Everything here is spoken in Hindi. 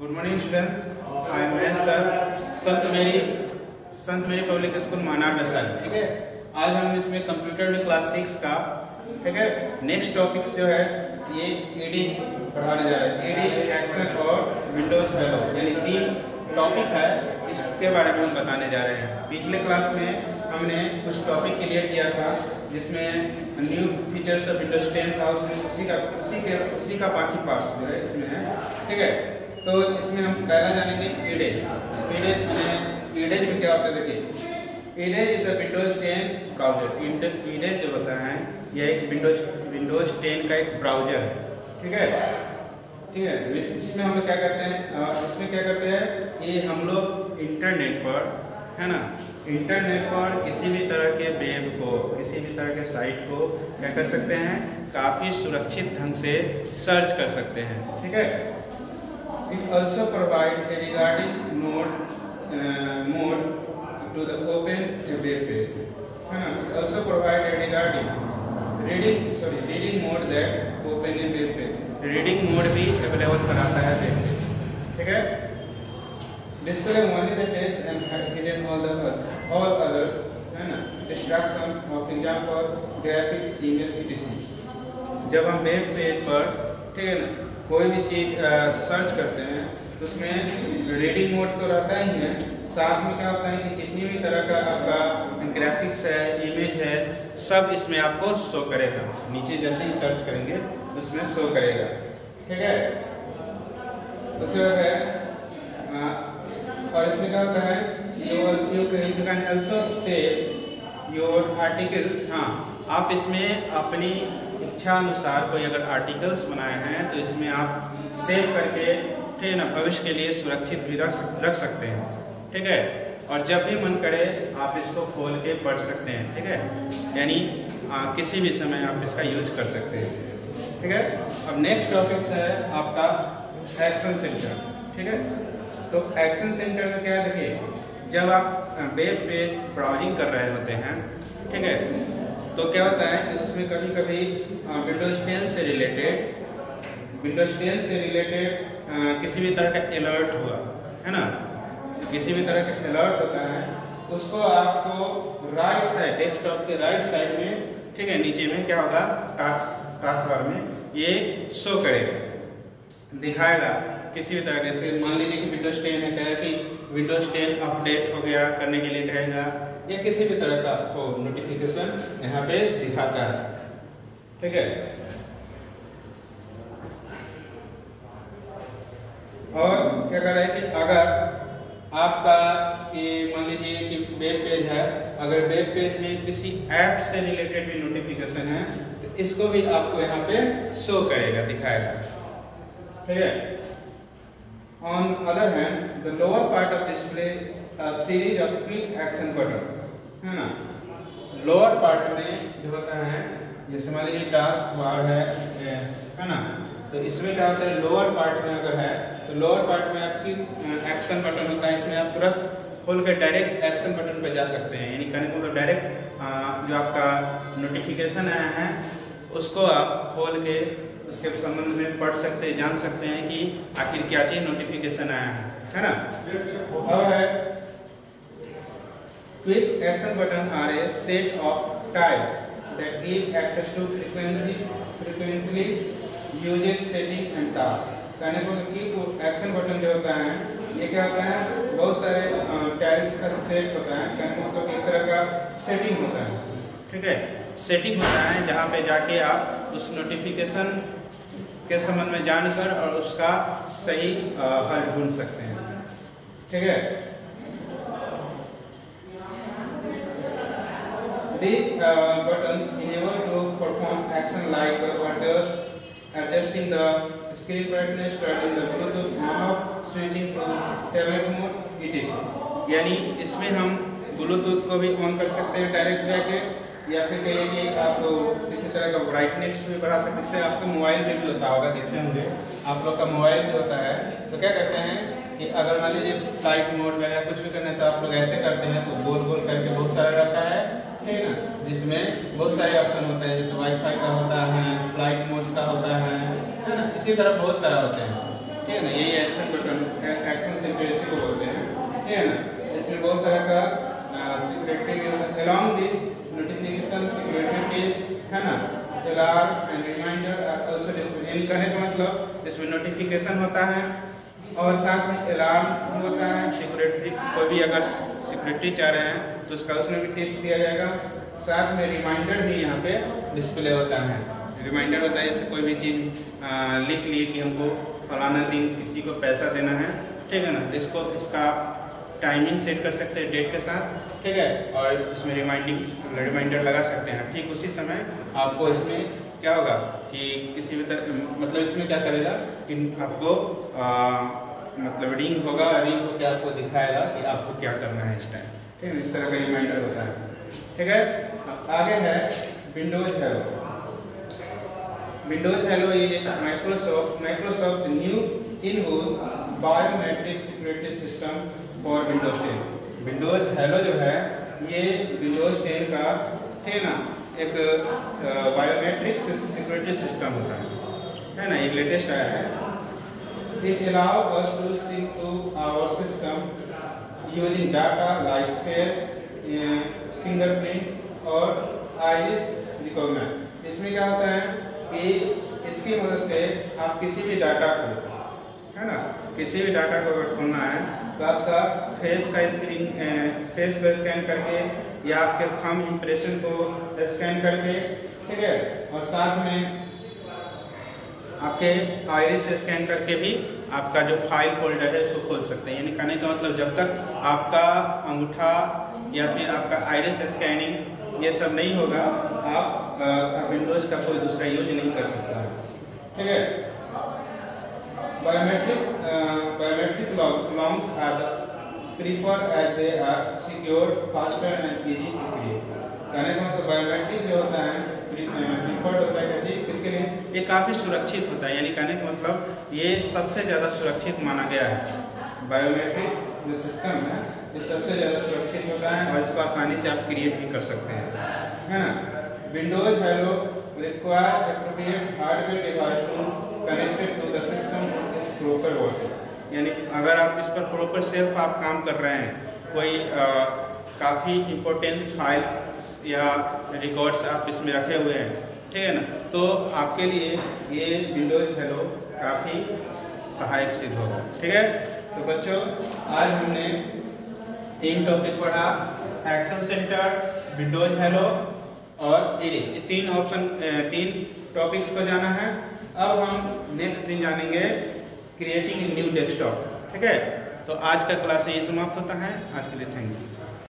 Good morning students I am Mahesh sir संत मेरी संत मेरी पब्लिक स्कूल मानार वैशाली ठीक है? आज हम इसमें कंप्यूटर में क्लास सिक्स का, ठीक है? नेक्स्ट टॉपिक्स जो है, ये ईडी पढ़ाने जा रहे हैं। ईडी एक्सेल और विंडोज़ हेलो यानी तीन टॉपिक है, इसके बारे में हम बताने जा रहे हैं। पिछले क्लास में हमने कुछ टॉपिक क्लियर किया था, जिसमें new features of Windows ten था, उसमें उसी का, उसी के, उसी का बाकी पार्ट्स जो है इसमें है। ठीक है? तो इसमें हम पहला जानेंगे ईडेज ईडेज मैंने ईडेज में क्या होता है देखिए. Edge is the Windows ten browser Edge जो होता है, यह एक विंडोज़ विंडोज़ टेन का एक ब्राउज़र है. ठीक है? ठीक है? इसमें हम लोग क्या करते हैं इसमें क्या करते हैं कि हम लोग इंटरनेट पर, है ना? इंटरनेट पर किसी भी तरह के वेब को, किसी भी तरह के साइट को क्या कर सकते हैं, काफ़ी सुरक्षित ढंग से सर्च कर सकते हैं. ठीक है? It also provide a regarding node mode to the open a web page है ना it also provide a regarding reading sorry reading mode that open a web page भी अवेलेबल कराता है वेब पेज ठीक है? Display only the text and hidden all the all others. है ना? Distraction of example graphics email etc. जब हम वेब पेज पर ठीक है ना? कोई भी चीज़ सर्च करते हैं तो उसमें रीडिंग मोड तो रहता ही है, साथ में क्या होता है कि जितनी भी तरह का आपका ग्राफिक्स है इमेज है, सब इसमें आपको शो करेगा। नीचे जैसे ही सर्च करेंगे, उसमें शो करेगा। ठीक है? उसके बाद है और इसमें क्या होता है योर आर्टिकल्स हाँ आप इसमें अपनी इच्छा अनुसार कोई अगर आर्टिकल्स बनाए हैं तो इसमें आप सेव करके ठीक है ना, भविष्य के लिए सुरक्षित भी रख सकते हैं, ठीक है? और जब भी मन करे, आप इसको खोल के पढ़ सकते हैं, ठीक है? यानी किसी भी समय आप इसका यूज़ कर सकते हैं, ठीक है? अब नेक्स्ट टॉपिक है आपका एक्शन सेंटर ठीक है? तो एक्शन सेंटर में क्या है, देखिए, जब आप वेब पेज ब्राउजिंग कर रहे होते हैं, ठीक है? तो क्या होता है कि उसमें कभी कभी विंडोज़ टेन से रिलेटेड विंडोज़ टेन से रिलेटेड किसी भी तरह का अलर्ट हुआ, है ना? किसी भी तरह का अलर्ट होता है, उसको आपको राइट साइड डेस्कटॉप के राइट साइड में, ठीक है, नीचे में क्या होगा? टास्क टास्क बार में ये शो करेगा। दिखाएगा किसी भी तरह से मान लीजिए कि विंडोज़ टेन है, कहेगा कि विंडोज़ टेन अपडेट हो गया करने के लिए कहेगा। या किसी भी तरह का हो नोटिफिकेशन यहाँ पे दिखाता है। ठीक है? और क्या कर रहा है कि अगर आपका ये मान लीजिए कि वेब पेज है अगर वेब पेज में किसी ऐप से रिलेटेड भी नोटिफिकेशन है तो इसको भी आपको यहाँ पे शो करेगा दिखाएगा। ठीक है? Other hand, the lower part of display a series of quick action button है ना? लोअर पार्ट में जो होता है जैसे मान लीजिए टास्क बार है है ना? तो इसमें क्या होता है लोअर पार्ट में अगर है तो लोअर पार्ट में आपकी एक्शन बटन होता है, इसमें आप तुरंत खोल कर डायरेक्ट एक्शन बटन पे जा सकते हैं। यानी कहने को मतलब डायरेक्ट जो आपका नोटिफिकेशन आया है, उसको आप खोल के उसके संबंध में पढ़ सकते हैं, जान सकते हैं कि आखिर क्या चीज़ नोटिफिकेशन आया है। है ना? अब है quick action button are a set of tiles that give access to frequently frequently usage setting and task कहने को कि एक्शन बटन जो होता है, ये क्या होता है? बहुत सारे टाइल्स का सेट होता है। कहने का मतलब एक तरह का सेटिंग होता है। ठीक है? सेटिंग होता है जहाँ पे जाके आप उस नोटिफिकेशन के संबंध में जानकर और उसका सही हल ढूंढ सकते हैं। ठीक है? The uh, buttons enable to perform action like adjust, adjusting the screen brightness, turning the Bluetooth on off, switching to tablet mode, etc. यानी इसमें हम ब्लूटूथ को भी ऑन कर सकते हैं डायरेक्ट जाके या फिर कहिए कि आप किसी तरह का ब्राइटनेस भी बढ़ा सकते हैं आपके मोबाइल में भी होता होगा देखते होंगे आप लोग का मोबाइल भी होता है तो क्या करते हैं कि अगर मान लीजिए फ़्लाइट मोड या कुछ भी करना है तो आप लोग ऐसे करते हैं तो गोल गोल करके बहुत सारा रहता है ठीक है ना, जिसमें बहुत सारे ऑप्शन होते हैं, जैसे वाईफाई का होता है फ़्लाइट मोड्स का होता है है ना, इसी तरह बहुत सारा होते हैं, ठीक है ना, यही एक्शन बटन एक्शन सेंटर इसी को बोलते हैं, ठीक है ना, इसमें बहुत तरह का security along with notification security है ना अलार्म एंड रिमाइंडर यानी कहने का मतलब इसमें नोटिफिकेशन होता है और साथ में अलार्म होता है सिक्योरिटी कोई भी अगर सिक्योरिटी चाह रहे हैं तो उसका उसमें भी टिप्स दिया जाएगा। साथ में रिमाइंडर भी यहाँ पे डिस्प्ले होता है। रिमाइंडर होता है, जैसे कोई भी चीज़ लिख लिए कि हमको फलाना दिन किसी को पैसा देना है, ठीक है ना? तो इसको, इसका टाइमिंग सेट कर सकते हैं डेट के साथ, ठीक है? और इसमें रिमाइंडिंग रिमाइंडर लगा सकते हैं। ठीक, उसी समय आपको इसमें क्या होगा कि किसी भी तरह मतलब इसमें क्या करेगा कि आपको आ, मतलब रिंग होगा रिंग होकर आपको दिखाएगा कि आपको क्या करना है इस टाइम ठीक है इस तरह का रिमाइंडर होता है। ठीक है आगे है विंडोज़ हेलो विंडोज़ हेलो ये Microsoft Microsoft new in biometric security system for Windows ten Windows Hello जो है ये विंडोज़ टेन का है ना? एक बायोमेट्रिक सिक्योरिटी सिस्टम होता है। है ना? ये लेटेस्ट आया है। Allow us to sync to our system using data like face, uh, fingerprint और iris recognition इसमें क्या होता है कि इसकी मदद से आप किसी भी डाटा को है ना? किसी भी डाटा को अगर खोलना है तो आपका फेस का स्क्रीन फेस को स्कैन करके या आपके थम इम्प्रेशन को स्कैन करके, ठीक है? और साथ में आपके आयरिस स्कैन करके भी आपका जो फ़ाइल फोल्डर है उसको खोल सकते हैं। यानी कहने का मतलब जब तक आपका अंगूठा या फिर आपका आयरिस स्कैनिंग ये सब नहीं होगा, आप विंडोज़ का कोई दूसरा यूज़ नहीं कर सकता। ठीक है? Biometric biometric longs are prefer as they are secure faster and easy to create कहने का मतलब बायोमेट्रिक जो होता है प्रीफर्ड होता है क्या किसके लिए? ये काफ़ी सुरक्षित होता है यानी कहने का मतलब ये सबसे ज़्यादा सुरक्षित माना गया है। बायोमेट्रिक जो सिस्टम है ये सबसे ज़्यादा सुरक्षित होता है। और इसको आसानी से आप क्रिएट भी कर सकते हैं। है ना? Windows Hello require appropriate hardware device to connected to the system proper work यानी अगर आप इस पर प्रॉपर सेल्फ आप काम कर रहे हैं, कोई काफ़ी इम्पोर्टेंस फ़ाइल या रिकॉर्ड्स आप इसमें रखे हुए हैं, ठीक है ना? तो आपके लिए ये विंडोज़ हेलो काफ़ी सहायक सिद्ध होगा, ठीक है? तो बच्चों, आज हमने तीन टॉपिक पढ़ा एक्शन सेंटर विंडोज़ हेलो और ये तीन ऑप्शन तीन टॉपिक्स को जाना है। अब हम नेक्स्ट दिन जानेंगे क्रिएटिंग न्यू डेस्कटॉप ठीक है? तो आज का क्लास यही समाप्त होता है। आज के लिए थैंक यू